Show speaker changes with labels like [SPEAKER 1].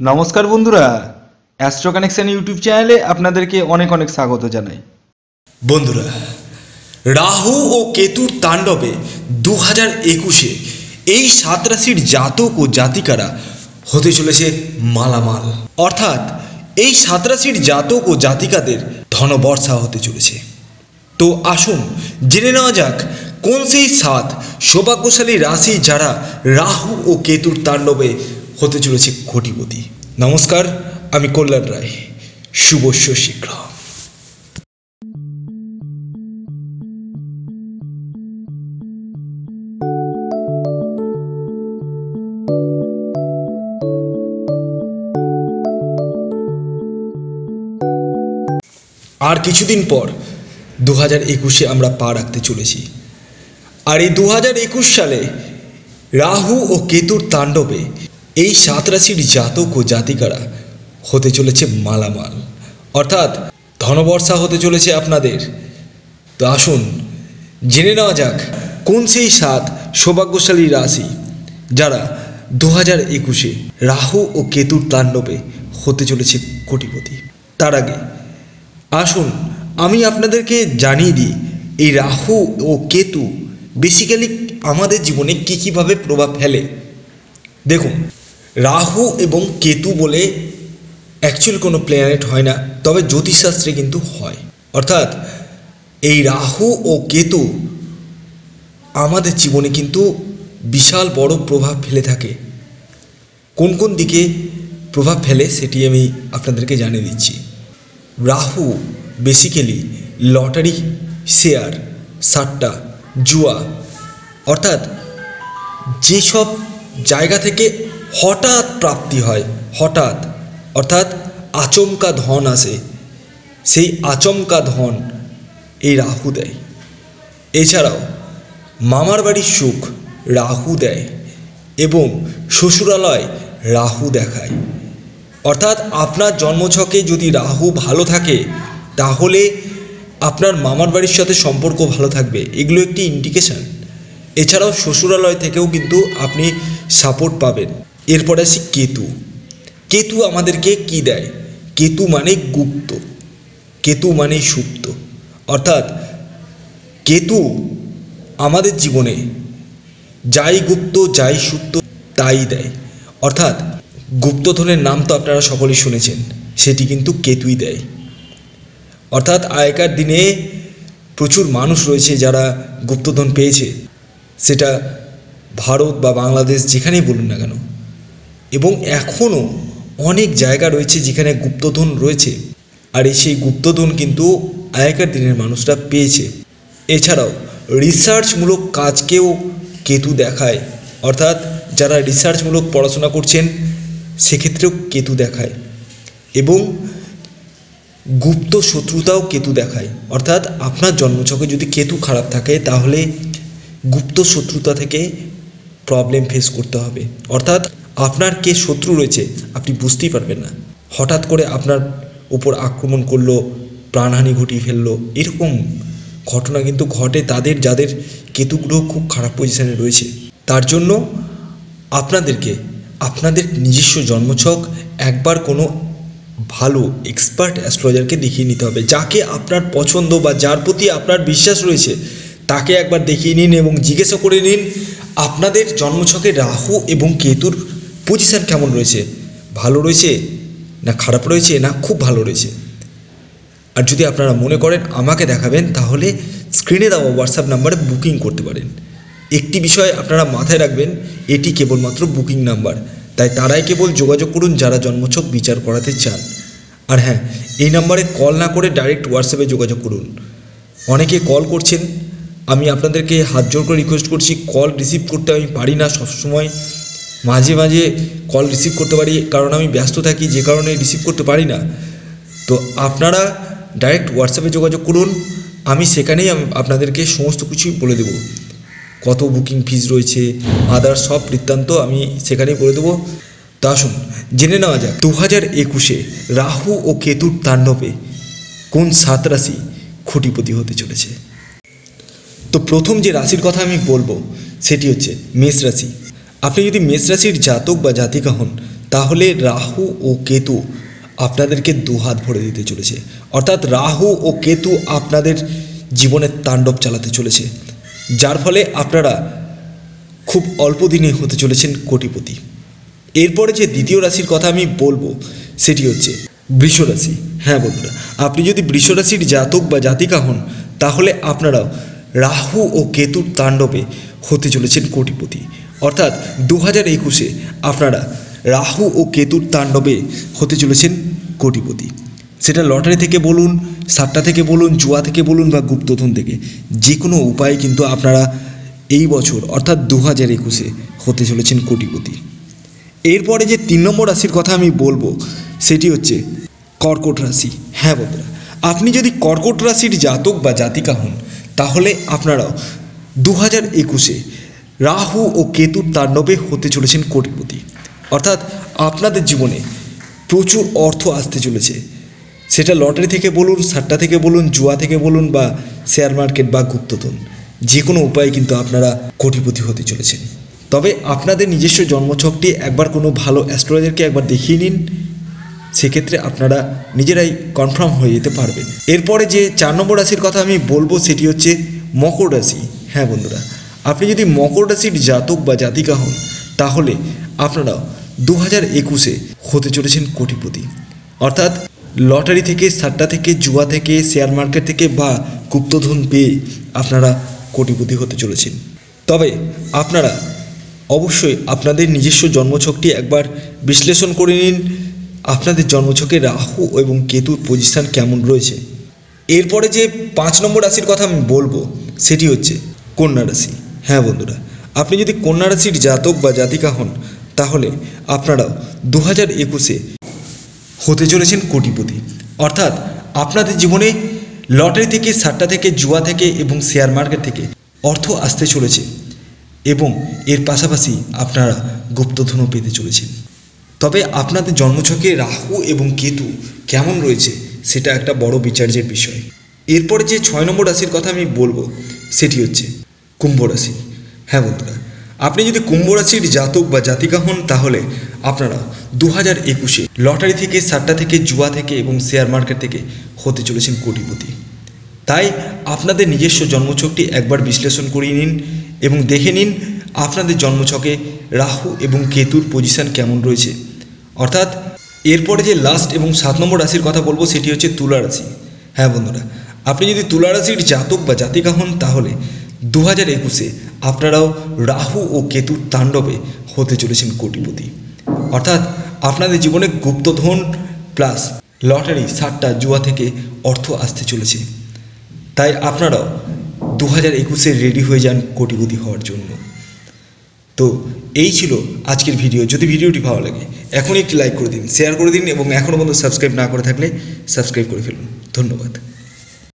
[SPEAKER 1] নমস্কার বন্ধুরা astro connection YouTube চ্যানেলে আপনাদেরকে অনেক অনেক স্বাগত জানাই।
[SPEAKER 2] বন্ধুরা, রাহু ও কেতুর তাণ্ডবে দু হাজার একুশে এই সাত রাশির জাতক ও জাতিকারা হতে চলেছে মালামাল। অর্থাৎ এই সাত রাশির জাতক ও জাতিকাদের ধনবর্ষা হতে চলেছে। তো আসুন জেনে নেওয়া যাক, কোন সেই সাত সৌভাগ্যশালী রাশি যারা রাহু ও কেতুর তাণ্ডবে হতে চলেছে কোটিপতি। নমস্কার, আমি কল্যাণ রায়। শুভস্য শীঘ্র আর কিছুদিন পর দু হাজার একুশে আমরা পা রাখতে চলেছি। আর এই দু হাজার একুশ সালে রাহু ও কেতুর তাণ্ডবে এই সাত রাশির জাতক ও জাতিকারা হতে চলেছে মালামাল। অর্থাৎ ধনবর্ষা হতে চলেছে আপনাদের। তো আসুন, জেনে নেওয়া যাক কোন সেই সাত সৌভাগ্যশালী রাশি যারা দু হাজার একুশে রাহু ও কেতুর তাণ্ডবে হতে চলেছে কোটিপতি। তার আগে আসুন, আমি আপনাদেরকে জানিয়ে দিই, এই রাহু ও কেতু বেসিক্যালি আমাদের জীবনে কী কীভাবে প্রভাব ফেলে? দেখুন রাহু এবং কেতু বলে অ্যাকচুয়াল কোনো প্ল্যানেট হয় না, তবে জ্যোতিষশাস্ত্রে কিন্তু হয়। অর্থাৎ এই রাহু ও কেতু আমাদের জীবনে কিন্তু বিশাল বড় প্রভাব ফেলে থাকে। কোন কোন দিকে প্রভাব ফেলে সেটি আমি আপনাদেরকে জানিয়ে দিচ্ছি। রাহু বেসিক্যালি লটারি শেয়ার সাট্টা জুয়া। অর্থাৎ যেসব জায়গা থেকে হঠাৎ প্রাপ্তি হয়, হঠাৎ, অর্থাৎ আচমকা ধন আসে। সেই আচমকা ধন এই রাহু দেয়। এছাড়াও মামার বাড়ির সুখ রাহু দেয় এবং শ্বশুরালয় রাহু দেখায়। অর্থাৎ আপনার জন্মছকে যদি রাহু ভালো থাকে, তাহলে আপনার মামার বাড়ির সাথে সম্পর্ক ভালো থাকবে। এগুলো একটি ইন্ডিকেশন এছাড়াও শ্বশুরালয় থেকেও কিন্তু আপনি সাপোর্ট পাবেন। এরপরে আসি কেতু। কেতু আমাদেরকে কি দেয়? কেতু মানে গুপ্ত। কেতু মানে সুপ্ত। অর্থাৎ কেতু আমাদের জীবনে যাই গুপ্ত, যাই সুপ্ত, তাই দেয়। অর্থাৎ গুপ্তধনের নাম তো আপনারা সকলেই শুনেছেন, সেটি কিন্তু কেতুই দেয়। অর্থাৎ আগেকার দিনে প্রচুর মানুষ রয়েছে যারা গুপ্তধন পেয়েছে। সেটা ভারত বা বাংলাদেশ যেখানেই বলুন না কেন এবং এখনও অনেক জায়গা রয়েছে যেখানে গুপ্তধন রয়েছে। আর এই সেই গুপ্তধন কিন্তু আগেকার দিনের মানুষরা পেয়েছে। এছাড়াও রিসার্চমূলক কাজকেও কেতু দেখায়। অর্থাৎ যারা রিসার্চমূলক পড়াশোনা করছেন, সেক্ষেত্রেও কেতু দেখায়। এবং গুপ্ত শত্রুতাও কেতু দেখায়। অর্থাৎ আপনার জন্মছকে যদি কেতু খারাপ থাকে, তাহলে গুপ্ত শত্রুতা থেকে প্রবলেম ফেস করতে হবে। অর্থাৎ আপনার কে শত্রু রয়েছে, আপনি বুঝতেই পারবেন না। হঠাৎ করে আপনার উপর আক্রমণ করল, প্রাণহানি ঘটিয়ে ফেলল, এরকম ঘটনা কিন্তু ঘটে তাদের যাদের কেতু গ্রহ খুব খারাপ পজিশানে রয়েছে। তার জন্য আপনাদেরকে, আপনাদের নিজস্ব জন্মছক, একবার কোনো ভালো এক্সপার্ট অ্যাস্ট্রোলজারকে দেখিয়ে নিতে হবে, যাকে আপনার পছন্দ বা যার প্রতি আপনার বিশ্বাস রয়েছে, তাকে একবার দেখিয়ে নিন এবং জিজ্ঞাসা করে নিন, আপনাদের জন্মছকে রাহু এবং কেতুর পজিশান কেমন রয়েছে? ভালো রয়েছে না খারাপ রয়েছে না খুব ভালো রয়েছে? আর যদি আপনারা মনে করেন আমাকে দেখাবেন, তাহলে স্ক্রিনে দেওয়া হোয়াটসঅ্যাপ নাম্বারে বুকিং করতে পারেন। একটি বিষয় আপনারা মাথায় রাখবেন, এটি কেবলমাত্র বুকিং নাম্বার তাই তারাই কেবল যোগাযোগ করুন যারা জন্মছক বিচার করাতে চান। আর হ্যাঁ এই নাম্বারে কল না করে ডাইরেক্ট হোয়াটসঅ্যাপে যোগাযোগ করুন। অনেকে কল করছেন, আমি আপনাদেরকে হাত জোর করে রিকোয়েস্ট করছি কল রিসিভ করতে আমি পারি না সবসময়। মাঝে মাঝে কল রিসিভ করতে পারি, কারণ আমি ব্যস্ত থাকি, যে কারণে রিসিভ করতে পারি না। তো আপনারা ডাইরেক্ট হোয়াটসঅ্যাপে যোগাযোগ করুন, আমি সেখানেই আপনাদেরকে সমস্ত কিছুই বলে দেবো। কত বুকিং ফিজ রয়েছে আদার সব বৃত্তান্ত আমি সেখানেই বলে দেবো। তা আসুন, জেনে নেওয়া যাক দু হাজার একুশে রাহু ও কেতুর তাণ্ডবে কোন সাত রাশি খুঁটিপতি হতে চলেছে? তো প্রথম যে রাশির কথা আমি বলব, সেটি হচ্ছে মেষ রাশি। আপনি যদি মেষ রাশির জাতক বা জাতিকা হন, তাহলে রাহু ও কেতু আপনাদেরকে দুহাত ভরে দিতে চলেছে। অর্থাৎ রাহু ও কেতু আপনাদের জীবনের তাণ্ডব চালাতে চলেছে। যার ফলে আপনারা খুব অল্প দিনে হতে চলেছেন কোটিপতি। এরপরে যে দ্বিতীয় রাশির কথা আমি বলব, সেটি হচ্ছে বৃষ রাশি। হ্যাঁ বন্ধুরা, আপনি যদি বৃষ রাশির জাতক বা জাতিকা হন, তাহলে আপনারাও রাহু ও কেতুর তাণ্ডবে হতে চলেছেন কোটিপতি। অর্থাৎ দু হাজার একুশে আপনারা রাহু ও কেতুর তাণ্ডবে হতে চলেছেন কোটিপতি। সেটা লটারি থেকে বলুন সাপটা থেকে বলুন, জুয়া থেকে বলুন বা গুপ্তধন থেকে যে কোনো উপায়ে কিন্তু আপনারা এই বছর অর্থাৎ দু হাজার একুশে হতে চলেছেন কোটিপতি। এরপরে যে তিন নম্বর রাশির কথা আমি বলব, সেটি হচ্ছে কর্কট রাশি। হ্যাঁ বন্ধুরা, আপনি যদি কর্কট রাশির জাতক বা জাতিকা হন, তাহলে আপনারাও দু হাজার একুশে রাহু ও কেতুর তাণ্ডবে হতে চলেছেন কোটিপতি। অর্থাৎ আপনাদের জীবনে প্রচুর অর্থ আসতে চলেছে। সেটা লটারি থেকে বলুন, সাট্টা থেকে বলুন, জুয়া থেকে বলুন বা শেয়ার মার্কেট বা গুপ্তধন, যে কোনো উপায়ে কিন্তু আপনারা কোটিপতি হতে চলেছেন। তবে আপনাদের নিজস্ব জন্মছকটি একবার কোনো ভালো অ্যাস্ট্রোলজারকে একবার দেখিয়ে নিন। সেক্ষেত্রে আপনারা নিজেরাই কনফার্ম হয়ে যেতে পারবেন। এরপরে যে চার নম্বর রাশির কথা আমি বলব, সেটি হচ্ছে মকর রাশি। হ্যাঁ বন্ধুরা আপনি যদি মকর রাশির জাতক বা জাতিকা হন, তাহলে আপনারা দু হাজার একুশে হতে চলেছেন কোটিপতি। অর্থাৎ লটারি থেকে, সাট্টা থেকে, জুয়া থেকে, শেয়ার মার্কেট থেকে বা গুপ্তধন পেয়ে আপনারা কোটিপতি হতে চলেছেন। তবে আপনারা অবশ্যই আপনাদের নিজস্ব জন্মছকটি একবার বিশ্লেষণ করে নিন, আপনাদের জন্মছকে রাহু এবং কেতুর পজিশান কেমন রয়েছে। এরপরে যে পাঁচ নম্বর রাশির কথা আমি বলব, সেটি হচ্ছে কন্যা রাশি। হ্যাঁ বন্ধুরা, আপনি যদি কন্যা রাশির জাতক বা জাতিকা হন, তাহলে আপনারাও দু হাজার একুশে হতে চলেছেন কোটিপতি। অর্থাৎ আপনাদের জীবনে লটারি থেকে, সাট্টা থেকে, জুয়া থেকে এবং শেয়ার মার্কেট থেকে অর্থ আসতে চলেছে এবং এর পাশাপাশি আপনারা গুপ্তধনও পেতে চলেছেন। তবে আপনাদের জন্মছকে রাহু এবং কেতু কেমন রয়েছে, সেটা একটা বড় বিচার্যের বিষয়। এরপরে যে ছয় নম্বর রাশির কথা আমি বলব, সেটি হচ্ছে কুম্ভ রাশি হ্যাঁ বন্ধুরা, আপনি যদি কুম্ভ রাশির জাতক বা জাতিকা হন, তাহলে আপনারা দু হাজার একুশে লটারি থেকে সাট্টা থেকে, জুয়া থেকে এবং শেয়ার মার্কেট থেকে হতে চলেছেন কোটিপতি। তাই আপনাদের নিজস্ব জন্মছকটি একবার বিশ্লেষণ করিয়ে নিন এবং দেখে নিন আপনাদের জন্মছকে রাহু এবং কেতুর পজিশন কেমন রয়েছে। অর্থাৎ এরপরে যে লাস্ট এবং সাত নম্বর রাশির কথা বলব, সেটি হচ্ছে তুলা রাশি। হ্যাঁ বন্ধুরা, আপনি যদি তুলা রাশির জাতক বা জাতিকা হন, তাহলে দু হাজার একুশে আপনারাও রাহু ও কেতুর তাণ্ডবে হতে চলেছেন কোটিপতি। অর্থাৎ আপনাদের জীবনে গুপ্তধন প্লাস লটারি সাট্টা জুয়া থেকে অর্থ আসতে চলেছে। তাই আপনারাও দু হাজার একুশে রেডি হয়ে যান কোটিপতি হওয়ার জন্য। তো এই ছিল আজকের ভিডিও যদি ভিডিওটি ভালো লাগে, এখনই একটি লাইক করে দিন শেয়ার করে দিন এবং এখনও পর্যন্ত সাবস্ক্রাইব না করে থাকলে সাবস্ক্রাইব করে ফেলুন। ধন্যবাদ।